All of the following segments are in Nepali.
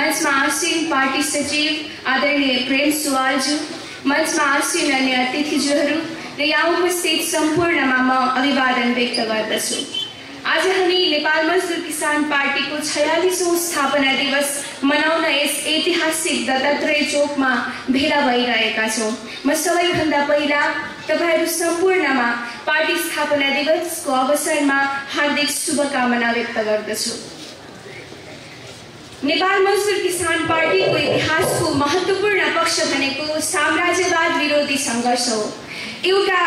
मंचमा आसीन पार्टी सचिव आदरणीय प्रेम सुवालज्यू मंचमा आसीन अन्य अतिथिज्यूहरू र यहाँ उपस्थित सम्पूर्णमा म अभिवादन व्यक्त गर्दछु आज हामी नेपाल मजदुर किसान पार्टीको छयालिसौँ स्थापना दिवस मनाउन यस ऐतिहासिक दत्तात्रेय चोकमा भेला भइरहेका छौँ म सबैभन्दा पहिला तपाईँहरू सम्पूर्णमा पार्टी स्थापना दिवसको अवसरमा हार्दिक शुभकामना व्यक्त गर्दछु नेपाल मजदुर किसान पार्टीको इतिहासको महत्त्वपूर्ण पक्ष भनेको साम्राज्यवाद विरोधी सङ्घर्ष हो। एउटा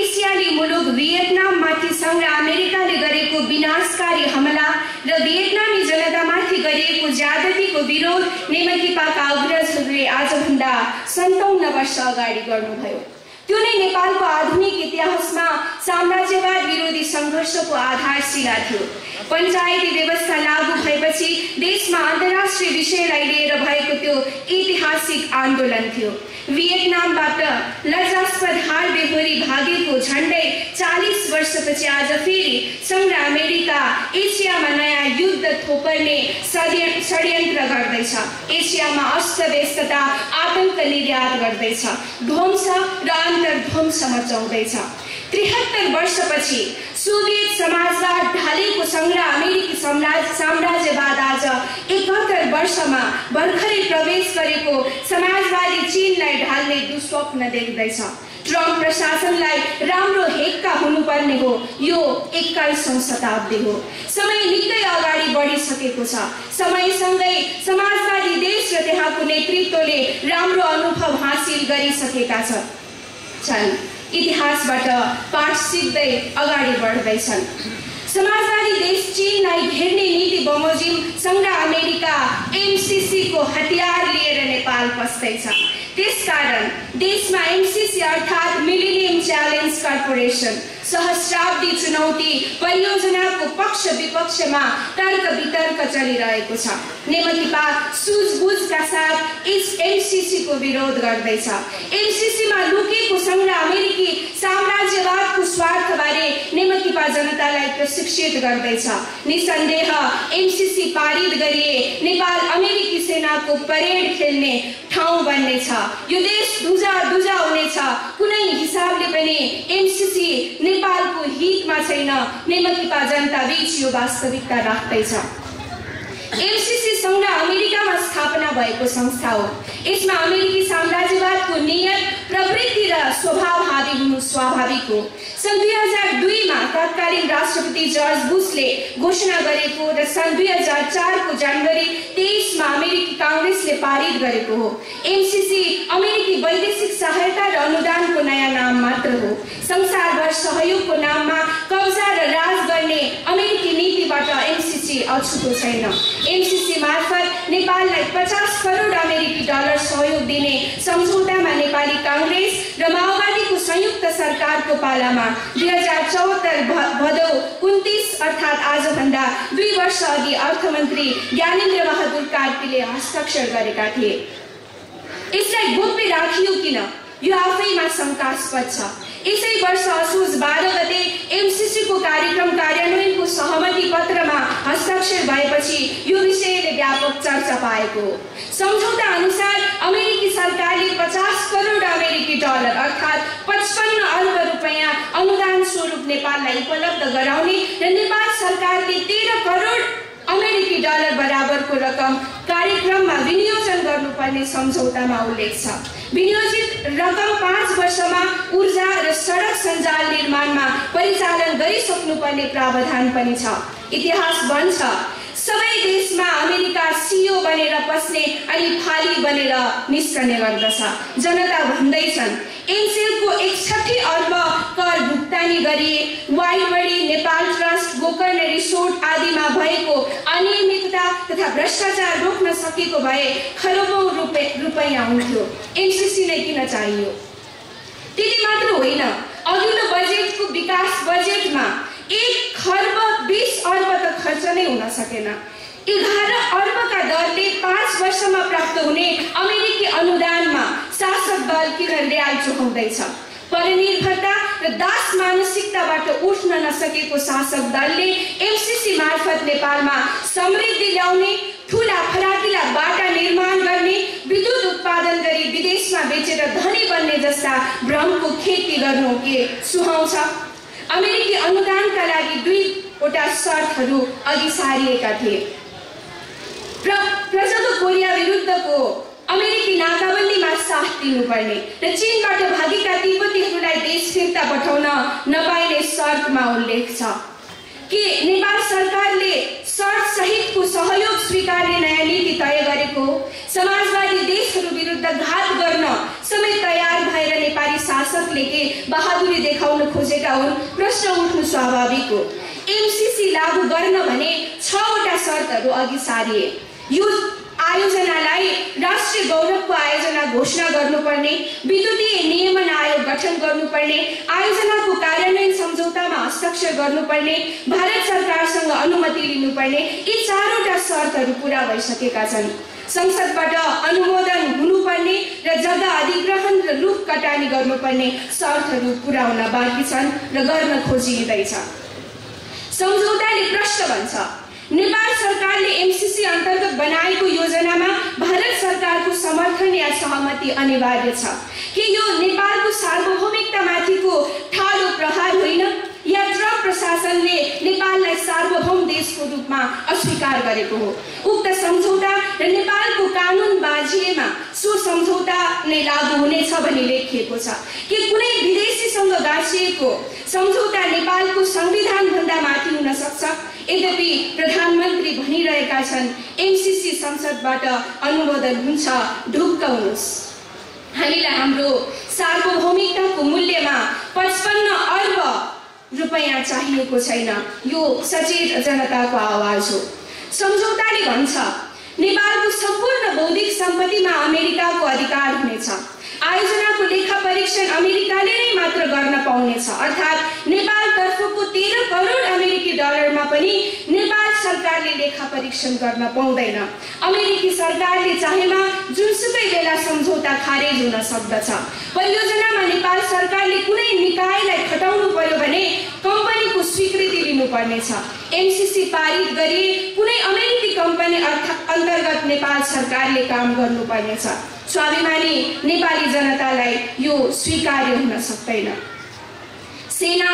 एसियाली मुलुक भियतनाममाथि सङ्घ अमेरिकाले गरेको विनाशकारी हमला र भियतनामी जनतामाथि गरिएको ज्यादतीको विरोध नेमकिपाका अग्रजहरूले आजभन्दा सन्ताउन्न वर्ष अगाडि गर्नुभयो। त्यो नै नेपालको आधुनिक इतिहासमा साम्राज्यवाद विरोधी सङ्घर्षको आधारशिला थियो? पञ्चायती व्यवस्था लागू भएपछि देशमा अन्तर्राष्ट्रिय विषयलाई लिएर भएको त्यो ऐतिहासिक आंदोलन थियो भियतनामबाट लज्जास्पद हार बेहोरी भागेको झन्डै चालिस वर्षपछि आज फेरि सङ्घ अमेरिका एसियामा नयाँ युद्ध थोपर्ने षड्यन्त्र गर्दैछ। एसियामा अस्तव्यस्तता आतङ्क निर्यात गर्दैछ। ध्वंस र अन्तर्ध्वंस मचाउँदैछ त्रिहत्तर वर्षपछि सोभियत समाजवाद ढालेको सङ्घ अमेरिकी साम्राज्य साम्राज्यवाद आज एकहत्तर वर्षमा भर्खरै प्रवेश गरेको समाजवादी चिनलाई ढाल्ने दुस्वप्न देख्दैछ। ट्रम्प प्रशासनलाई राम्रो हेक्का हुनुपर्ने हो यो एक्काइसौँ शताब्दी हो। समय निकै अगाडि बढिसकेको छ। समयसँगै समाजवादी देश र त्यहाँको नेतृत्वले राम्रो अनुभव हासिल गरिसकेका छन्। इतिहासबाट पाठ सिक्दै अगाडि बढ्दैछन्। समाजवादी देश चिनलाई घेर्ने नीति बमोजिम सङ्घ अमेरिका एमसिसीको हतियार लिएर नेपाल पस्दैछ। त्यसकारण देशमा एमसिसी अर्थात् मिलिनियम च्यालेन्ज कर्पोरेसन सहस्राब्दी चुनौती परियोजनाको पक्ष विपक्षमा तर्क वितर्क चलिरहेको छ। नेमतिपा सुझबुझका साथ यस एमसिसीको विरोध गर्दैछ। एमसिसीमा लुकेको सङ्घ अमेरिकी साम्राज्यवादको स्वार्थबारे नेमतिपा जनतालाई प्रशिक्षित गर्दैछ। निसन्देह एमसिसी पारित गरिए नेपाल अमेरिकी सेनाको परेड खेल्ने ठाउँ बन्नेछ। यो देश दुजा दुजा हुनेछ। कुनै हिसाबले पनि एमसिसी नेपालको हितमा छैन। नेमकिपा जनता बीच यो वास्तविकता राख्दैछ। एमसिसी सङ्घ अमेरिकामा स्थापना भएको संस्था हो। यसमा अमेरिकी साम्राज्यवादको नियत प्रवृत्ति र स्वभाव हावी हुनु स्वाभाविक हो। सन् दुई हजार दुईमा तत्कालीन राष्ट्रपति जर्ज बुसले घोषणा गरेको र सन् दुई हजार चारको जनवरी तेइसमा अमेरिकी काङ्ग्रेसले पारित गरेको हो। एमसिसी अमेरिकी वैदेशिक सहायता र अनुदानको नयाँ नाम मात्र हो संसारभर सहयोगको नाममा कब्जा र राज गर्ने अमेरिकी नीतिबाट अछुतो छैन। एमसिसी मार्फत नेपाललाई पचास करोड अमेरिकी डलर सहयोग दिने सम्झौतामा नेपाली काङ्ग्रेस र माओवादीको संयुक्त सरकारको पालामा दुई हजार चौहत्तर भदौ उन्तिस अर्थात् आजभन्दा दुई वर्ष अघि अर्थमन्त्री ज्ञानेन्द्र बहादुर कार्कीले हस्ताक्षर गरेका थिए। यसलाई गोप्य राखियो यो आफैमा शङ्कास्पद छ। यसै वर्ष असोज बाह्र गते एमसिसीको कार्यक्रम कार्यान्वयनको सहमति पत्रमा हस्ताक्षर भएपछि यो विषयले व्यापक चर्चा पाएको। सम्झौता अनुसार अमेरिकी सरकारले पचास करोड अमेरिकी डलर अर्थात् पचपन्न अर्ब रुपियाँ अनुदान स्वरूप नेपाललाई उपलब्ध गराउने र नेपाल सरकारले तेह्र करोड अमेरिकी डलर बराबरको रकम कार्यक्रममा विनियोजन गर्नुपर्ने सम्झौतामा उल्लेख छ। विनियोजित रकम पाँच वर्षमा ऊर्जा र सडक सञ्जाल निर्माणमा परिचालन गरिसक्नुपर्ने प्रावधान पनि छ। इतिहास भन्छ सबै देशमा अमेरिका सिओ बनेर पस्ने अनि फाली बनेर निस्कने गर्दछ। जनता भन्दैछन् एनसेलको एकसठी अर्ब कर भुक्तानी गरिए वाइबडी नेपाल ट्रस्ट गोकर्ण रिसोर्ट आदिमा भएको अनियमितता तथा भ्रष्टाचार रोक्न सकेको भए खरबौँ रुपे रुपैयाँ हुन्थ्यो। एमसिसी नै किन चाहियो? त्यति मात्र होइन अघिल्लो बजेटको विकास बजेटमा एक खर्ब बिस अर्ब त खर्च नै हुन सकेन। एघार अर्बका दरले पाँच वर्षमा प्राप्त हुने अमेरिकी अनुदानमा शासक दल ल्याल चुकाउँदैछ। परनिर्भरता र दास मानसिकताबाट उठ्न नसकेको शासक दलले एमसिसी मार्फत नेपालमा समृद्धि ल्याउने ठुला फराकिला बाटा विदेशमा बेचेर धनी बन्ने जस्ता भ्रमको खेती गर्नु के सुहाउँछ? अमेरिकी अनुदानका लागि दुईवटा शर्तहरू अघि सारिएका थिए। प्र प्रजाको कोरिया विरुद्धको अमेरिकी नाकाबन्दीमा साथ दिनुपर्ने र चीनबाट भागेका तिब्बतीहरूलाई देश फिर्ता पठाउन नपाइने शर्तमा उल्लेख छ। के नेपाल सरकारले शर्त सहितको सहयोग स्वीकार्ने नयाँ नीति तय गरेको? समाजवादी देशहरू विरुद्ध घात गर्न समेत तयार भएर नेपाली शासकले के बहादुरी देखाउन खोजेका हुन्? प्रश्न उठ्नु स्वाभाविक हो। एमसिसी लागू गर्न भने छवटा शर्तहरू अघि सारिए। यो आयोजनालाई राष्ट्रिय गौरवको आयोजना घोषणा गर्नुपर्ने विद्युतीय नियमन आयोग गठन गर्नुपर्ने आयोजनाको कार्यान्वयन सम्झौतामा हस्ताक्षर गर्नुपर्ने भारत सरकारसँग अनुमति लिनुपर्ने यी चारवटा शर्तहरू पुरा भइसकेका छन्। संसदबाट अनुमोदन हुनुपर्ने र जग्गा अधिग्रहण र रुख कटानी गर्नुपर्ने शर्तहरू पुर्याउन बाँकी छन् र गर्न खोजिँदैछ। सम्झौताले प्रश्न भन्छ नेपाल सरकारले एमसिसी अन्तर्गत बनाएको योजनामा भारत सरकारको समर्थन या सहमति अनिवार्य छ। के यो नेपालको सार्वभौमिकतामाथिको ठाडो प्रहार होइन? या ट्रम्प प्रशासनले नेपाललाई सार्वभौम देशको रूपमा अस्वीकार गरेको हो? उक्त सम्झौता र नेपालको कानुन बाजिएमा सो सम्झौता नै लागू हुनेछ भनी लेखिएको छ। कि कुनै विदेशीसँग गाँसिएको सम्झौता नेपालको संविधानभन्दा माथि हुन सक्छ। यद्यपि प्रधानमन्त्री भनिरहेका छन् एमसिसी संसदबाट अनुमोदन हुन्छ ढुक्क हुनुहोस्। हामीलाई हाम्रो सार्वभौमिकताको मूल्यमा पचपन्न अर्ब रुपियाँ चाहिएको छैन। यो सचेत जनताको आवाज हो। सम्झौताले भन्छ नेपालको सम्पूर्ण बौद्धिक सम्पत्तिमा अमेरिकाको अधिकार हुनेछ। आयोजनाको लेखा परीक्षण अमेरिकाले नै मात्र गर्न पाउनेछ अर्थात् पनि नेपाल सरकारले लेखा परीक्षण गर्न पाउँदैन। अमेरिकी सरकारले चाहेमा जुनसुकै बेला सम्झौता खारेज हुन सक्दछ। परियोजनामा नेपाल सरकारले कुनै निकायलाई खटाउनु पर्यो भने कम्पनीको स्वीकृति लिनुपर्नेछ। एमसिसी पारित गरी कुनै अमेरिकी कम्पनी अन्तर्गत नेपाल सरकारले काम गर्नुपर्नेछ। स्वाभिमानी नेपाली जनतालाई यो स्वीकार्य हुन सक्दैन। सेना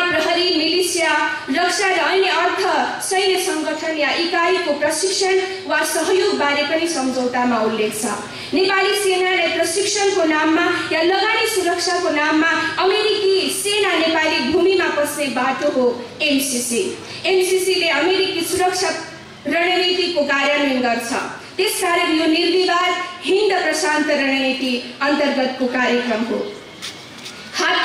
मिलिसिया रक्षा र अन्य अर्थ सैन्य सङ्गठन या इकाइको प्रशिक्षण वा सहयोगबारे पनि सम्झौतामा उल्लेख छ। नेपाली सेनालाई प्रशिक्षणको नाममा या लगानी सुरक्षाको नाममा अमेरिकी सेना नेपाली भूमिमा पस्ने बाटो हो एमसिसी एमसिसीले अमेरिकी सुरक्षा रणनीतिको कार्यान्वयन गर्छ। त्यसकारण यो निर्विवाद हिन्द प्रशान्त रणनीति अन्तर्गतको कार्यक्रम हो।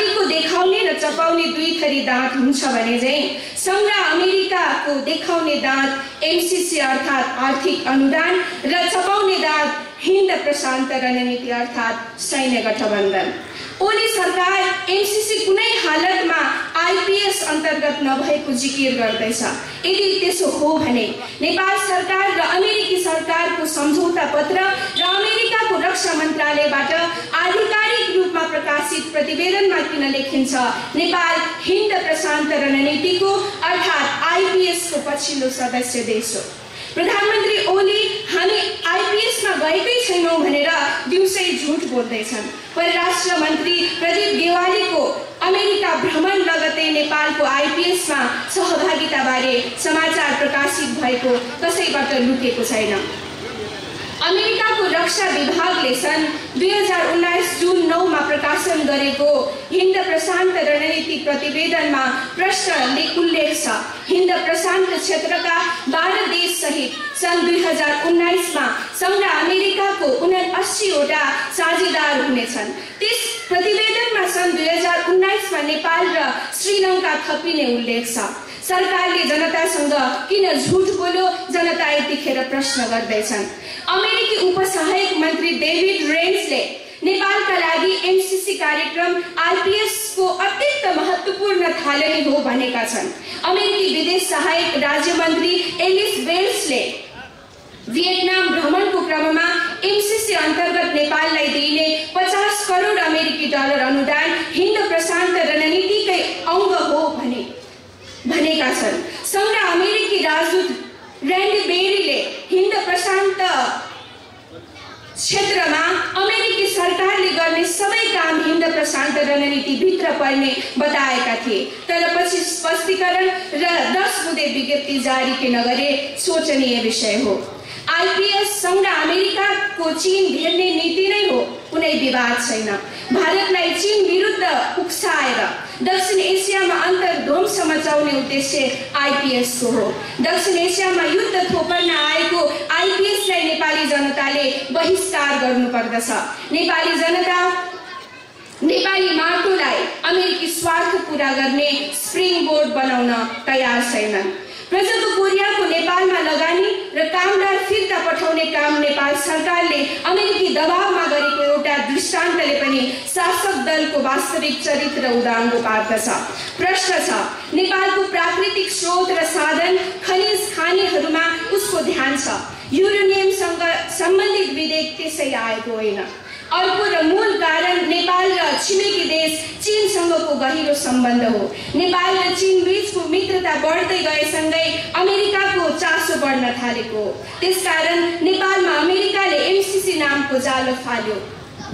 हात्तीको देखाउने र चपाउने दुई थरी दाँत हुन्छ भने चाहिँ सङ्ग्रा अमेरिकाको देखाउने दाँत एमसिसी अर्थात् आर्थिक अनुदान र चपाउने दाँत हिन्द प्रशान्त रणनीति अर्थात् सैन्य गठबन्धन। ओली सरकार एमसिसी कुनै हालतमा आइपिएस अन्तर्गत नभएको जिकिर गर्दैछ। यदि त्यसो हो भने नेपाल सरकार र अमेरिकी सरकारको सम्झौता पत्र र अमेरिकाको रक्षा मन्त्रालयबाट आधिकारिक रूपमा प्रकाशित प्रतिवेदनमा किन लेखिन्छ नेपाल हिन्द प्रशान्त रणनीतिको अर्थात् आइपिएसको पछिल्लो सदस्य देश हो। प्रधानमन्त्री ओली हामी आइपिएसमा गएकै छैनौँ भनेर दिउँसै झुट बोल्दैछन्। परराष्ट्र मन्त्री प्रदीप गेवालीको अमेरिका भ्रमण लगतै नेपालको आइपिएसमा सहभागिताबारे समाचार प्रकाशित भएको कसैबाट लुकेको छैन। अमेरिकाको रक्षा विभागले सन् दुई हजार उन्नाइस जुन नौमा प्रकाशन गरेको हिन्द प्रशान्त रणनीति प्रतिवेदनमा प्रश्न उल्लेख छ। हिन्द प्रशान्त क्षेत्रका बाह्र देशसहित सन् दुई हजार उन्नाइसमा सङ्घ अमेरिकाको उना अस्सीवटा साझेदार हुनेछन्। त्यस प्रतिवेदनमा सन् दुई हजार उन्नाइसमा नेपाल र श्रीलङ्का थपिने उल्लेख छ। सरकारले जनतासँग किन झुट बोल्यो जनता यतिखेर प्रश्न गर्दैछन्। अमेरिकी उपसहायक मन्त्री डेभिड रेन्सले नेपालका लागि एमसिसी कार्यक्रम आइपिएसको अत्यन्त महत्त्वपूर्ण थालनी हो भनेका छन्। अमेरिकी विदेश सहायक राज्य मन्त्री एलिस बेल्सले भियतनाम भ्रमणको क्रममा एमसिसी अन्तर्गत नेपाललाई दिइने पचास करोड अमेरिकी डलर अनुदान हिन्द प्रशान्त रणनीतिकै अङ्ग हो भने भनेका छन्। सङ्घ अमेरिकी राजदूत ऱ्यान्डी बेरीले हिन्द प्रशान्त क्षेत्रमा अमेरिकी सरकारले गर्ने सबै काम हिन्द प्रशान्त रणनीतिभित्र पर्ने बताएका थिए। तर पछि स्पष्टीकरण र दस बुधे विज्ञप्ति जारी के नगरे सोचनीय विषय हो। आइपिएस सङ्घ र अमेरिकाको चिन घेर्ने नीति नै हो कुनै विवाद छैन। भारतलाई चिन विरुद्ध उक्साएर दक्षिण एसियामा अन्तर्ध्वंस मचाउने उद्देश्य आइपिएसको हो। दक्षिण एसियामा युद्ध थोपर्न आएको आइपिएसलाई नेपाली जनताले बहिष्कार गर्नुपर्दछ। नेपाली जनता नेपाली माटोलाई अमेरिकी स्वार्थ पुरा गर्ने स्प्रिङ बोर्ड बनाउन तयार छैनन्। प्रजाको कोरियाको नेपालमा लगानी र कामदार फिर्ता पठाउने काम नेपाल सरकारले अमेरिकी दबावमा गरेको एउटा दृष्टान्तले पनि शासक दलको वास्तविक चरित्र उदाङ्गो पार्दछ। प्रश्न छ नेपालको प्राकृतिक स्रोत र साधन खनिज खानेहरूमा उसको ध्यान छ? युरेनियमसँग सम्बन्धित विधेयक त्यसै आएको होइन। अर्को र मूल कारण नेपाल र छिमेकी देश चिनसँगको गहिरो सम्बन्ध हो। नेपाल र चिन बिचको मित्रता बढ्दै गएसँगै अमेरिकाको चासो बढ्न थालेको हो। त्यसकारण नेपालमा अमेरिकाले एमसिसी नामको जालो फाल्यो।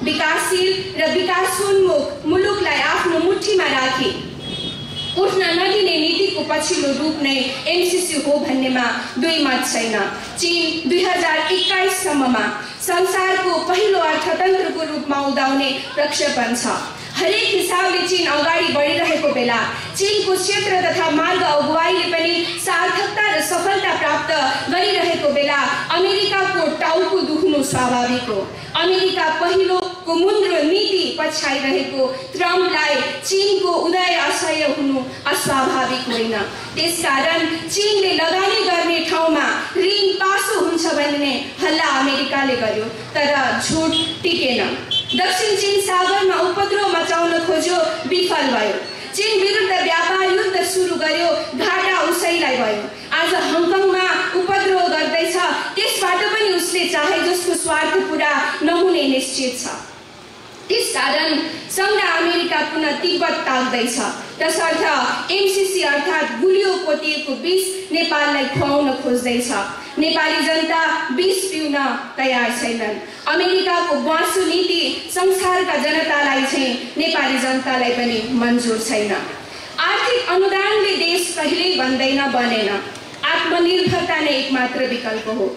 विकासशील र विकासोन्मुख मुलुकलाई आफ्नो मुठीमा राखी उठ्न नदिने नीतिको पछिल्लो रूप नै एमसिसी हो भन्नेमा दुई मत छैन। चिन दुई हजार एक्काइससम्ममा संसारको पहिलो अर्थतन्त्रको रूपमा उदाउने प्रक्षेपण छ। हरेक हिसाबले चिन अगाडि बढिरहेको बेला चिनको क्षेत्र तथा मार्ग अगुवाईले पनि सार्थकता र सफलता प्राप्त गरिरहेको बेला अमेरिकाको टाउको दुख्नु स्वाभाविक हो। अमेरिका पहिलोको मुन्द्रो नीति पछ्याइरहेको ट्रम्पलाई चिनको उदय असह्य हुनु अस्वाभाविक होइन। त्यसकारण चिनले लगानी गर्ने ठाउँमा ऋण पासो हुन्छ भन्ने हल्ला अमेरिकाले गर्यो तर झुट टिकेन। दक्षिण चीन सागरमा उपद्रव मचाउन खोज्यो विफल भयो। चीन विरुद्ध व्यापार युद्ध सुरु गर्यो घाटा उसैलाई भयो। आज हङकङमा उपद्रव गर्दैछ त्यसबाट पनि उसले चाहे जसको स्वार्थ पुरा नहुने निश्चित छ। त्यसकारण सङ्घ अमेरिका पुनः तिब्बत ताक्दैछ तसर्थ एमसिसी अर्थात् गुलियो पोतिएको विष नेपाललाई खुवाउन खोज्दैछ। नेपाली जनता विष पिउन तयार छैनन्। अमेरिकाको बाँसो नीति संसारका जनतालाई चाहिँ नेपाली जनतालाई पनि मन्जुर छैन। आर्थिक अनुदानले देश कहिल्यै बन्दैन बनेन आत्मनिर्भरता नै एकमात्र विकल्प हो।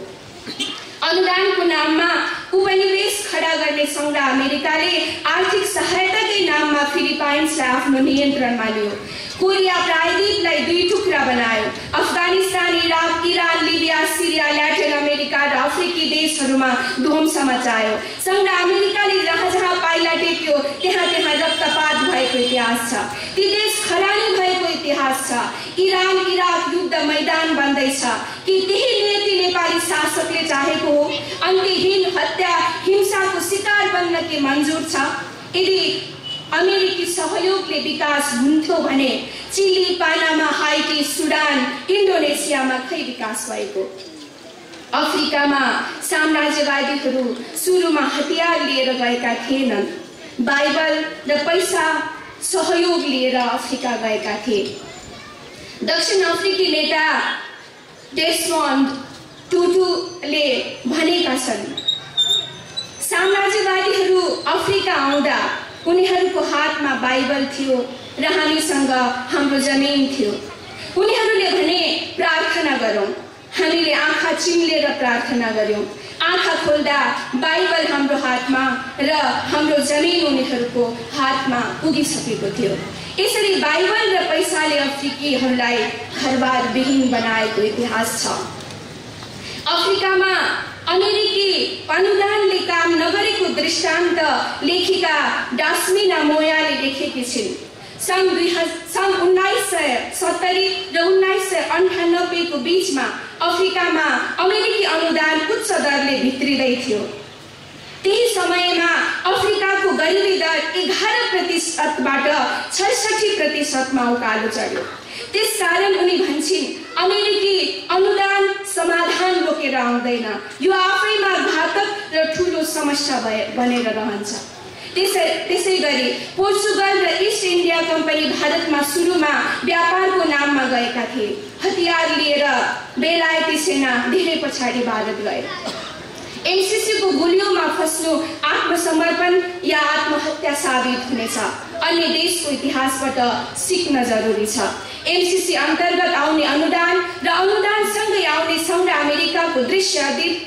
अनुदानको नाममा उपनिवेश खडा गर्ने सङ्घ अमेरिकाले आर्थिक सहायताकै नाममा फिलिपाइन्सलाई आफ्नो नियन्त्रणमा लियो कोरिया प्रायद्वीपलाई दुई टुक्रा बनायो। Afghanistan Iraq Iran Libya Syria Latin America र अफ्रिकी देशहरूमा ध्वंस मचायो सङ्घ अमेरिकाले जहाँ जहाँ पाइला टेक्यो त्यहाँ त्यहाँ रक्तपात भएको इतिहास छ। ती देश खरानी भएको इतिहास छ। इरान इराक युद्ध मैदान बन्दैछ। कि त्यही नियति नेपाली शासकले अन्त्यहीन हत्या हिंसाको शिकार बन्न के मन्जुर छ यदि अमेरिकी सहयोगले विकास हुन्थ्यो भने चिली पानामा हाइटी सुडान इन्डोनेसियामा खै विकास भएको अफ्रिकामा साम्राज्यवादीहरू सुरुमा हतियार लिएर गएका थिएनन् बाइबल र पैसा सहयोग लिएर अफ्रिका गएका थिए दक्षिण अफ्रिकी नेता डेस्मोन्ड टुटुले छन् साम्राज्यवादीहरू अफ्रिका आउँदा उनीहरूको हातमा बाइबल थियो र हामीसँग हाम्रो जमिन थियो। उनीहरूले भने प्रार्थना गरौँ। हामीले आँखा चिम्लेर प्रार्थना गऱ्यौँ। आँखा खोल्दा बाइबल हाम्रो हातमा र हाम्रो जमिन उनीहरूको हातमा पुगिसकेको थियो। यसरी बाइबल र पैसाले अफ्रिकीहरूलाई घरबार विहीन बनाएको इतिहास छ। अफ्रिकामा अमेरिकी अनुदानले काम नगरेको दृष्टान्त लेखिका डास्मिना मोयाले लेखेकी छिन्। सन् दुई सन् उन्नाइस सय सत्तरी र उन्नाइस सय अन्ठानब्बेको बिचमा अफ्रिकामा अमेरिकी अनुदान उच्च दरले भित्रिँदै थियो। त्यही समयमा अफ्रिकाको गरिबी दर एघार प्रतिशतबाट छैसठी प्रतिशतमा उकालो चढ्यो त्यसकारण उनी भन्छन् अमेरिकी अनुदान समाधान रोकेर आउँदैन यो आफैमा घातक र ठुलो समस्या भए बनेर रहन्छ त्यसै त्यसै गरी पोर्चुगल र इस्ट इन्डिया कम्पनी भारतमा सुरुमा व्यापारको नाममा गएका थिए हतियार लिएर बेलायती सेना धेरै पछाडि भारत गए एमसिसीको गुलियोमा फस्नु आत्मसमर्पण या आत्महत्या साबित हुनेछ। अन्य देशको इतिहासबाट सिक्न जरुरी छ। एमसिसी अन्तर्गत आउने अनुदान र अनुदानसँगै आउने सङ्घ अमेरिकाको दृश्य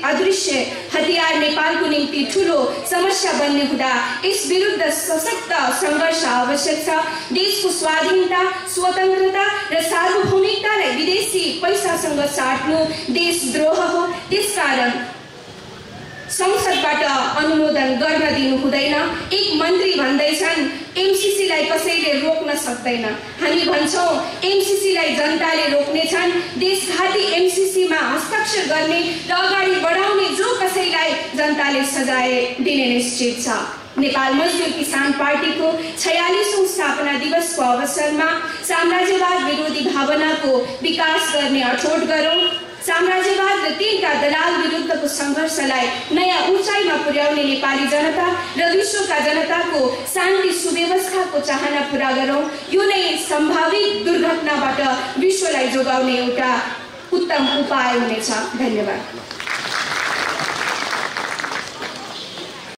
अदृश्य हतियार नेपालको निम्ति ठुलो समस्या बन्ने हुँदा यस विरुद्ध सशक्त सङ्घर्ष आवश्यक छ। देशको स्वाधीनता स्वतन्त्रता र सार्वभौमिकतालाई विदेशी पैसासँग साट्नु देशद्रोह हो। त्यसकारण संसदबाट अनुमोदन गर्न दिनु हुँदैन। एक मन्त्री भन्दैछन् एमसिसीलाई कसैले रोक्न सक्दैन। हामी भन्छौँ एमसिसीलाई जनताले रोक्नेछन् देशघाती एमसिसीमा हस्ताक्षर गर्ने र अगाडि बढाउने जो कसैलाई जनताले सजाय दिने निश्चित छ। नेपाल मजदुर किसान पार्टीको छयालिसौँ स्थापना दिवसको अवसरमा साम्राज्यवाद विरोधी भावनाको विकास गर्ने अठोट गरौँ। साम्राज्यवाद र तिनका दलाल विरुद्धको सङ्घर्षलाई नयाँ उचाइमा पुर्याउने नेपाली जनता र विश्वका जनताको शान्ति सुव्यवस्थाको चाहना पुरा गरौँ। यो नै सम्भावित दुर्घटनाबाट विश्वलाई जोगाउने एउटा उत्तम उपाय हुनेछ। धन्यवाद।